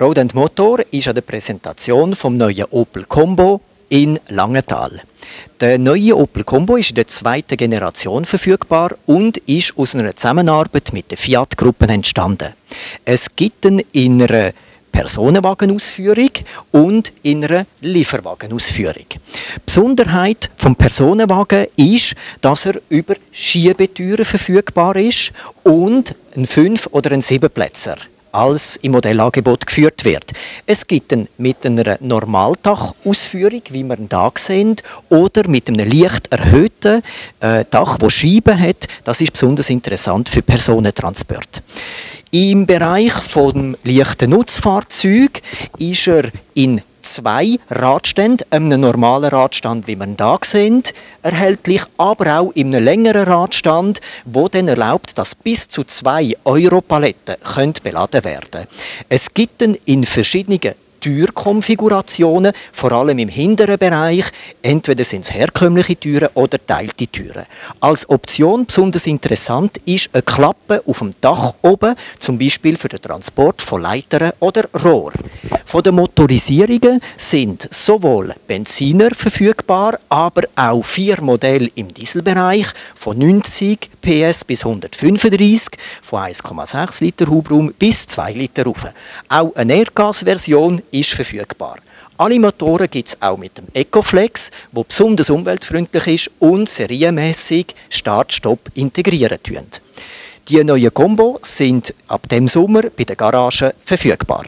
Road Motor ist an der Präsentation vom neuen Opel Combo in Langenthal. Der neue Opel Combo ist in der zweiten Generation verfügbar und ist aus einer Zusammenarbeit mit der Fiat-Gruppe entstanden. Es gibt ihn in einer Personenwagenausführung und in einer Lieferwagenausführung. Die Besonderheit vom Personenwagen ist, dass er über Schiebetüren verfügbar ist und ein 5- oder ein 7-Plätzer als im Modellangebot geführt wird. Es gibt ihn mit einer Normaldachausführung, wie wir ihn hier sehen, oder mit einem leicht erhöhten äh, Dach, das Scheiben hat. Das ist besonders interessant für Personentransport. Im Bereich von leichten Nutzfahrzeug ist er in zwei Radständen, einem normalen Radstand, wie ihn hier sehen, erhältlich, aber auch in einem längeren Radstand, wo dann erlaubt, dass bis zu zwei Europaletten beladen werden können. Es gibt ihn in verschiedenen Türkonfigurationen, vor allem im hinteren Bereich. Entweder sind es herkömmliche Türen oder teilte Türen. Als Option besonders interessant ist eine Klappe auf dem Dach oben, zum Beispiel für den Transport von Leitern oder Rohr. Von den Motorisierungen sind sowohl Benziner verfügbar, aber auch vier Modelle im Dieselbereich von 90 PS bis 135, von 1,6 Liter Hubraum bis 2 Liter rauf. Auch eine Erdgasversion ist verfügbar. Alle Motoren gibt es auch mit dem Ecoflex, wo besonders umweltfreundlich ist und serienmäßig Start-Stopp integrieren tun. Die neuen Combo sind ab dem Sommer bei den Garagen verfügbar.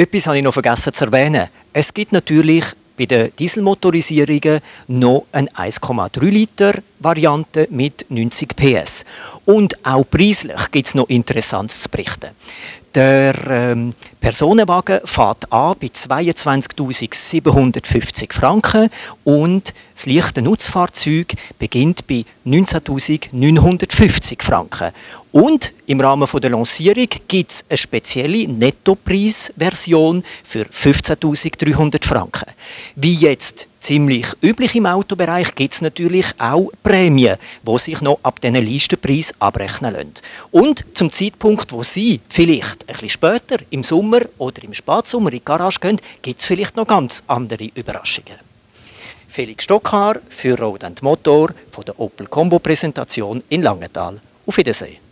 Etwas habe ich noch vergessen zu erwähnen. Es gibt natürlich bei den Dieselmotorisierungen noch eine 1,3 Liter Variante mit 90 PS. Und auch preislich gibt es noch Interessantes zu berichten. Der ähm, Personenwagen fährt an bei 22.750 Franken und das leichte Nutzfahrzeug beginnt bei 19.950 Franken. Und im Rahmen der Lancierung gibt es eine spezielle Nettopreisversion für 15.300 Franken. Wie jetzt ziemlich üblich im Autobereich gibt es natürlich auch Prämien, die sich noch ab diesen Listenpreis abrechnen lassen. Und zum Zeitpunkt, wo Sie vielleicht ein bisschen später im Sommer oder im Spätsommer in die Garage gehen, gibt es vielleicht noch ganz andere Überraschungen. Felix Stockhaar für Road Motor von der Opel Combo Präsentation in Langenthal. Auf Wiedersehen.